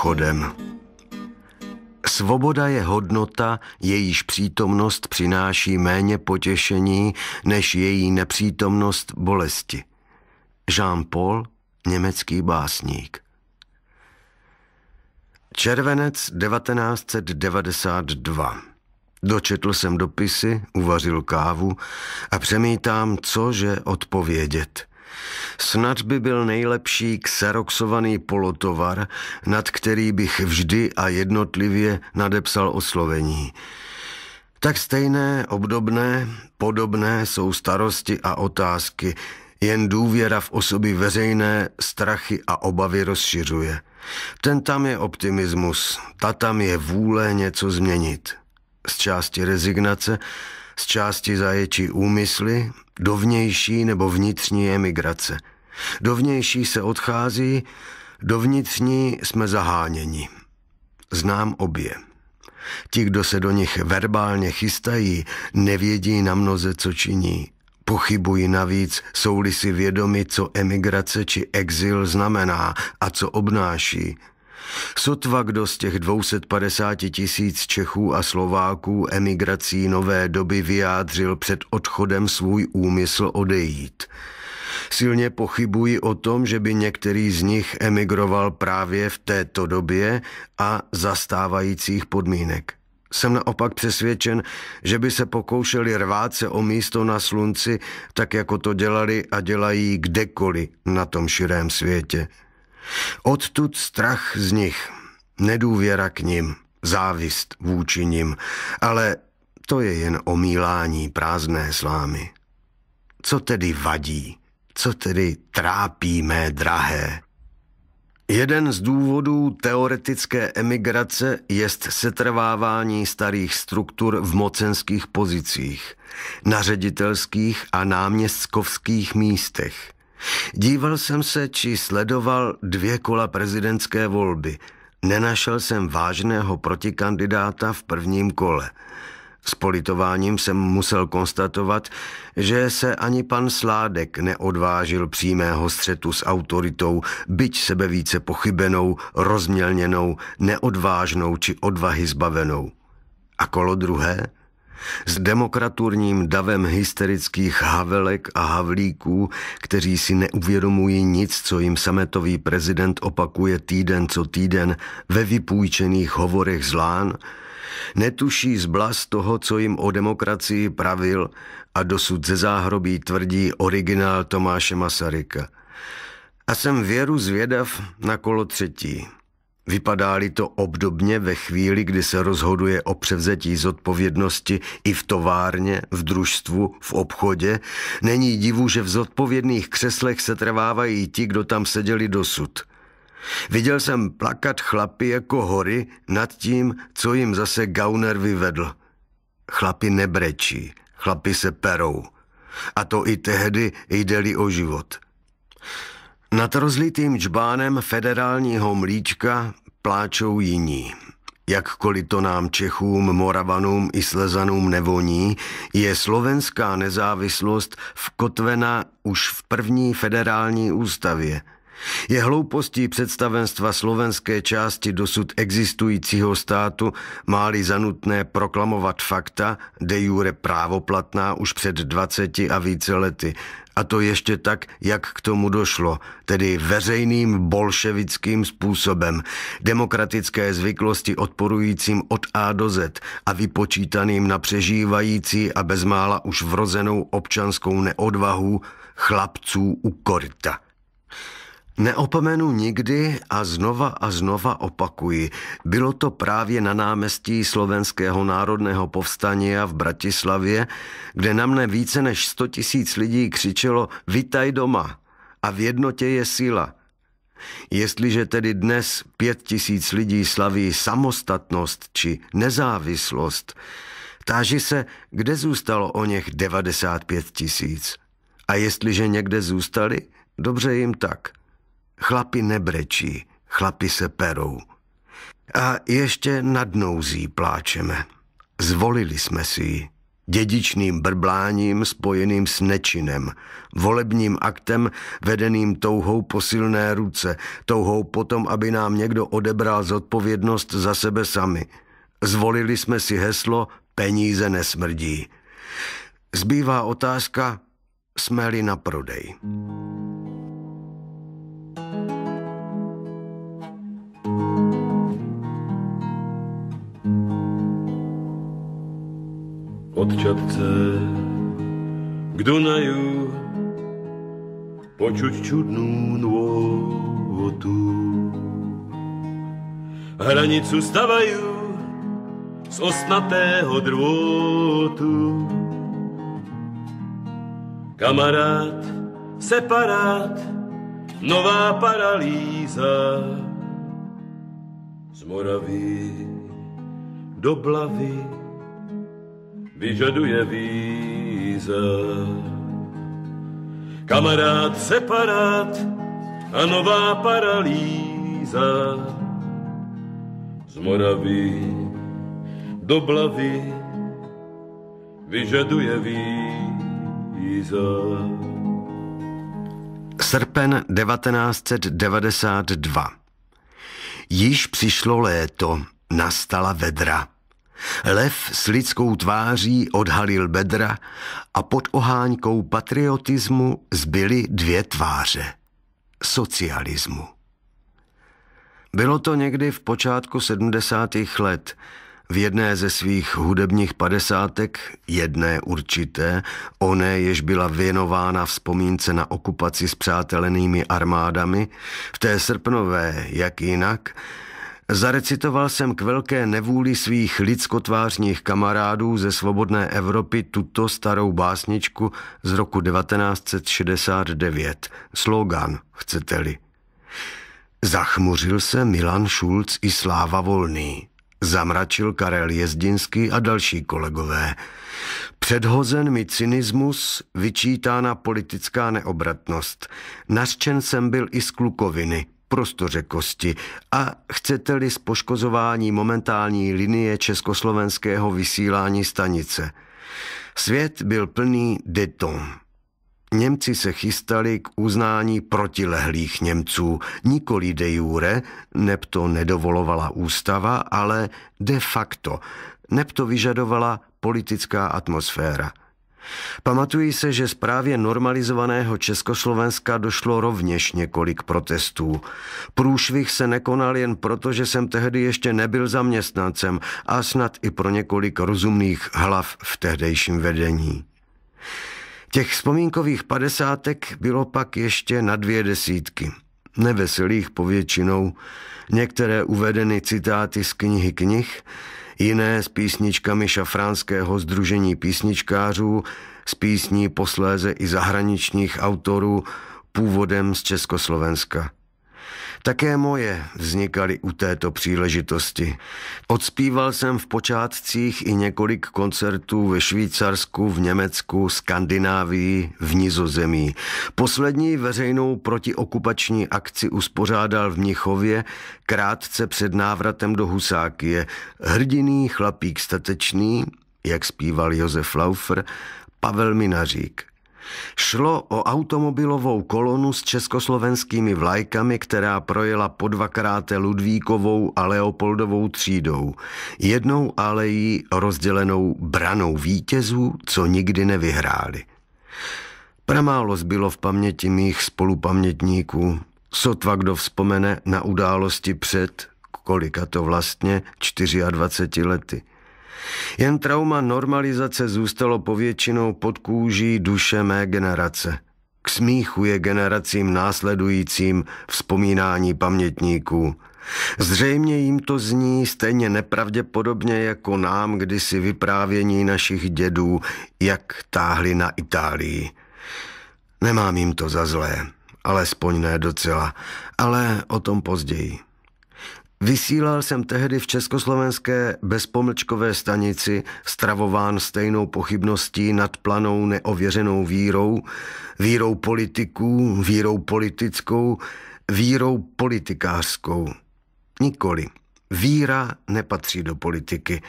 Mimochodem, svoboda je hodnota, jejíž přítomnost přináší méně potěšení než její nepřítomnost bolesti. Jean-Paul, německý básník. Červenec 1992. Dočetl jsem dopisy, uvařil kávu a přemítám, cože odpovědět. Snad by byl nejlepší kseroxovaný polotovar, nad který bych vždy a jednotlivě nadepsal oslovení. Tak stejné, obdobné, podobné jsou starosti a otázky, jen důvěra v osoby veřejné strachy a obavy rozšiřuje. Ten tam je optimismus, ta tam je vůle něco změnit. Z části rezignace, z části zaječí úmysly, dovnější nebo vnitřní emigrace. Dovnější se odchází, dovnitřní jsme zaháněni. Znám obě. Ti, kdo se do nich verbálně chystají, nevědí na mnoze, co činí. Pochybují navíc, jsou-li si vědomi, co emigrace či exil znamená a co obnáší. Sotva kdo z těch 250 tisíc Čechů a Slováků emigrací nové doby vyjádřil před odchodem svůj úmysl odejít. Silně pochybuji o tom, že by některý z nich emigroval právě v této době a zastávajících podmínek. Jsem naopak přesvědčen, že by se pokoušeli rvát se o místo na slunci, tak jako to dělali a dělají kdekoliv na tom širém světě. Odtud strach z nich, nedůvěra k nim, závist vůči nim, ale to je jen omílání prázdné slámy. Co tedy vadí? Co tedy trápí mé drahé? Jeden z důvodů teoretické emigrace jest setrvávání starých struktur v mocenských pozicích, na ředitelských a náměstkovských místech. Díval jsem se, či sledoval dvě kola prezidentské volby. Nenašel jsem vážného protikandidáta v prvním kole – s politováním jsem musel konstatovat, že se ani pan Sládek neodvážil přímého střetu s autoritou, byť sebe více pochybenou, rozmělněnou, neodvážnou či odvahy zbavenou. A kolo druhé? S demokraturním davem hysterických havelek a havlíků, kteří si neuvědomují nic, co jim sametový prezident opakuje týden co týden ve vypůjčených hovorech zlán, Netuší zblas toho, co jim o demokracii pravil a dosud ze záhrobí tvrdí originál Tomáše Masaryka. A jsem věru zvědav na kolo třetí. Vypadá-li to obdobně ve chvíli, kdy se rozhoduje o převzetí zodpovědnosti i v továrně, v družstvu, v obchodě, není divu, že v zodpovědných křeslech se trvávají ti, kdo tam seděli dosud – Viděl jsem plakat chlapy jako hory nad tím, co jim zase Gauner vyvedl. Chlapy nebrečí, chlapy se perou. A to i tehdy jde o život. Nad rozlitým čbánem federálního mlíčka pláčou jiní. Jakkoliv to nám Čechům, Moravanům i Slezanům nevoní, je slovenská nezávislost vkotvena už v první federální ústavě – je hloupostí představenstva slovenské části dosud existujícího státu máli zanutné proklamovat fakta, de jure právoplatná už před 20 a více lety. A to ještě tak, jak k tomu došlo, tedy veřejným bolševickým způsobem, demokratické zvyklosti odporujícím od A do Z a vypočítaným na přežívající a bezmála už vrozenou občanskou neodvahu chlapců u korita. Neopomenu nikdy a znova a znova opakuji. Bylo to právě na námestí Slovenského národného povstání v Bratislavě, kde na mne více než 100 tisíc lidí křičelo Vítaj doma a v jednotě je síla. Jestliže tedy dnes pět tisíc lidí slaví samostatnost či nezávislost, táži se, kde zůstalo o něch 95 tisíc. A jestliže někde zůstali, dobře jim tak – Chlapi nebrečí, chlapi se perou. A ještě nad nouzí pláčeme. Zvolili jsme si ji. dědičným brbláním spojeným s nečinem, volebním aktem vedeným touhou po silné ruce, touhou potom, aby nám někdo odebral zodpovědnost za sebe sami. Zvolili jsme si heslo Peníze nesmrdí. Zbývá otázka, jsme-li na prodej. Od Čadce k Dunaju počuť čudnú nôvotu. Hranicu stavajú z osnatého drôtu. Kamarát, separát, nová paralýza z Moravy do Blavy vyžaduje víza. Kamarád, separát a nová paralýza z Moravy do Blavy vyžaduje víza. Srpen 1992. Již přišlo léto, nastala vedra. Lev s lidskou tváří odhalil bedra a pod oháňkou patriotismu zbyly dvě tváře. Socialismu. Bylo to někdy v počátku 70. let, v jedné ze svých hudebních padesátek, jedné určité, oné, jež byla věnována vzpomínce na okupaci s přátelenými armádami, v té srpnové, jak jinak, Zarecitoval jsem k velké nevůli svých lidskotvářních kamarádů ze svobodné Evropy tuto starou básničku z roku 1969. Slogan, chcete-li. Zachmuřil se Milan Šulc i Sláva Volný. Zamračil Karel Jezdinský a další kolegové. Předhozen mi cynismus, vyčítána politická neobratnost. Nařčen jsem byl i z klukoviny – prostořekosti a chcete-li z poškozování momentální linie československého vysílání stanice. Svět byl plný deton. Němci se chystali k uznání protilehlých Němců, nikoli de jure, neb to nedovolovala ústava, ale de facto, neb to vyžadovala politická atmosféra. Pamatují se, že z právě normalizovaného Československa došlo rovněž několik protestů. Průšvih se nekonal jen proto, že jsem tehdy ještě nebyl zaměstnancem a snad i pro několik rozumných hlav v tehdejším vedení. Těch vzpomínkových padesátek bylo pak ještě na dvě desítky. Neveselých povětšinou, některé uvedeny citáty z knihy knih, jiné s písničkami šafránského združení písničkářů, s písní posléze i zahraničních autorů původem z Československa. Také moje vznikaly u této příležitosti. Odspíval jsem v počátcích i několik koncertů ve Švýcarsku, v Německu, Skandinávii, v Nizozemí. Poslední veřejnou protiokupační akci uspořádal v Mnichově krátce před návratem do Husákie. Hrdiný chlapík statečný, jak zpíval Josef Laufer, Pavel Minařík. Šlo o automobilovou kolonu s československými vlajkami, která projela po dvakrát Ludvíkovou a Leopoldovou třídou. Jednou alejí rozdělenou branou vítězů, co nikdy nevyhráli. Pramálo zbylo v paměti mých spolupamětníků. Sotva kdo vzpomene na události před, kolika to vlastně, 24 lety. Jen trauma normalizace zůstalo povětšinou pod kůží duše mé generace. K smíchu je generacím následujícím vzpomínání pamětníků. Zřejmě jim to zní stejně nepravděpodobně jako nám kdysi vyprávění našich dědů, jak táhli na Itálii. Nemám jim to za zlé, alespoň ne docela, ale o tom později. Vysílal jsem tehdy v československé bezpomlčkové stanici, stravován stejnou pochybností nad planou neověřenou vírou, vírou politiků, vírou politickou, vírou politikářskou. Nikoli. Víra nepatří do politiky.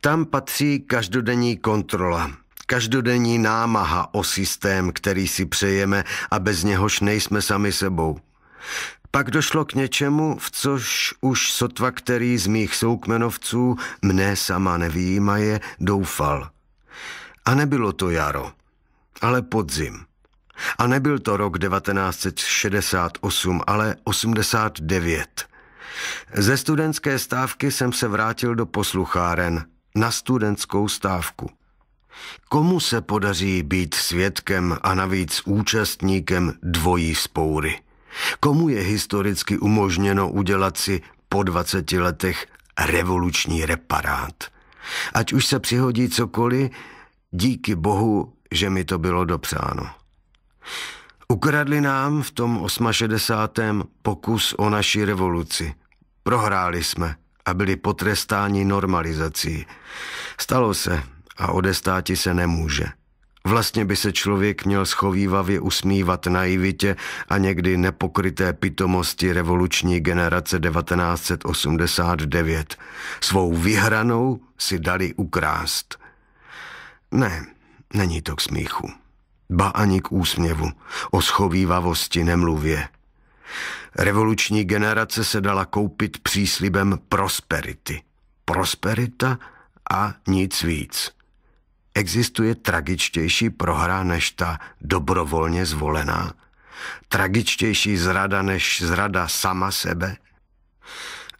Tam patří každodenní kontrola, každodenní námaha o systém, který si přejeme a bez něhož nejsme sami sebou. Pak došlo k něčemu, v což už sotva který z mých soukmenovců, mne sama nevýjímaje, doufal. A nebylo to jaro, ale podzim. A nebyl to rok 1968, ale 89. Ze studentské stávky jsem se vrátil do poslucháren na studentskou stávku. Komu se podaří být svědkem a navíc účastníkem dvojí spoury? Komu je historicky umožněno udělat si po 20 letech revoluční reparát? Ať už se přihodí cokoliv, díky bohu, že mi to bylo dopřáno. Ukradli nám v tom 68. pokus o naši revoluci. Prohráli jsme a byli potrestáni normalizací. Stalo se a odestáti se nemůže. Vlastně by se člověk měl schovývavě usmívat naivitě a někdy nepokryté pitomosti revoluční generace 1989. Svou vyhranou si dali ukrást. Ne, není to k smíchu. Ba ani k úsměvu. O schovývavosti nemluvě. Revoluční generace se dala koupit příslibem prosperity. Prosperita a nic víc. Existuje tragičtější prohra než ta dobrovolně zvolená? Tragičtější zrada než zrada sama sebe?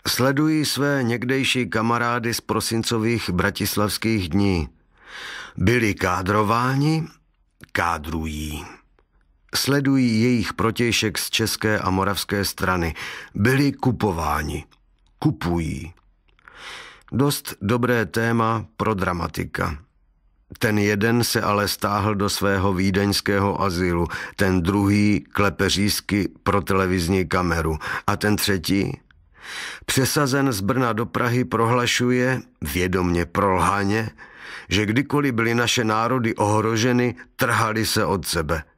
Sledují své někdejší kamarády z prosincových bratislavských dní. Byli kádrováni, kádrují. Sledují jejich protějšek z české a moravské strany. Byli kupováni, kupují. Dost dobré téma pro dramatika. Ten jeden se ale stáhl do svého vídeňského azylu, ten druhý klepeřísky pro televizní kameru a ten třetí přesazen z Brna do Prahy prohlašuje, vědomně prolhaně, že kdykoliv byly naše národy ohroženy, trhali se od sebe –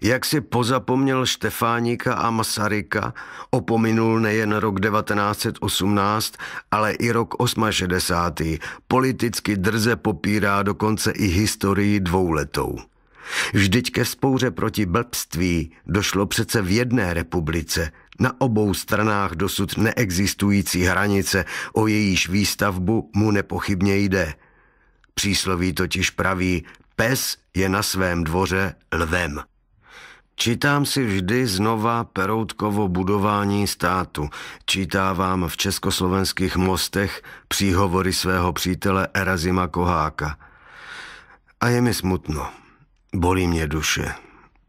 jak si pozapomněl Štefáníka a Masaryka, opominul nejen rok 1918, ale i rok 68. Politicky drze popírá dokonce i historii dvouletou. Vždyť ke spouře proti blbství došlo přece v jedné republice, na obou stranách dosud neexistující hranice, o jejíž výstavbu mu nepochybně jde. Přísloví totiž praví, pes je na svém dvoře lvem. Čítám si vždy znova Peroutkovo budování státu. Čítávám v československých mostech příhovory svého přítele Erazima Koháka. A je mi smutno. Bolí mě duše.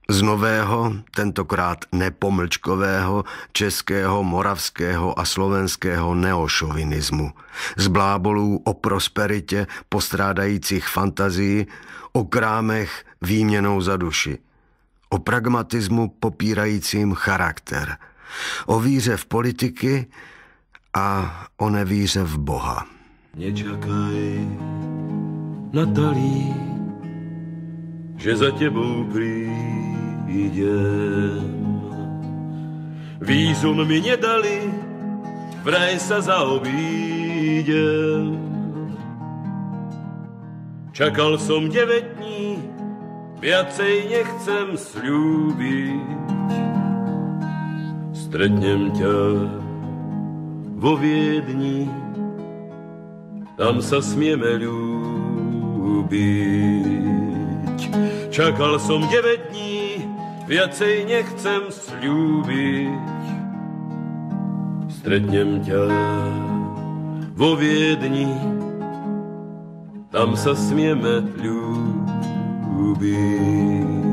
Z nového, tentokrát nepomlčkového, českého, moravského a slovenského neošovinismu. Z blábolů o prosperitě postrádajících fantazii, o krámech výměnou za duši – o pragmatismu popírajícím charakter, o víře v politiky a o nevíře v Boha. Nečakaj, Natalí, že za tebou prídem. Výzum mi nedali, vraj sa zaobídem. Čakal som 9 dní, viacej nechcem slúbiť. Stretnem ťa vo Viedni, tam sa smieme ľúbiť. Čakal som 9 dní, viacej nechcem slúbiť. Stretnem ťa vo Viedni, tam sa smieme ľúbiť. be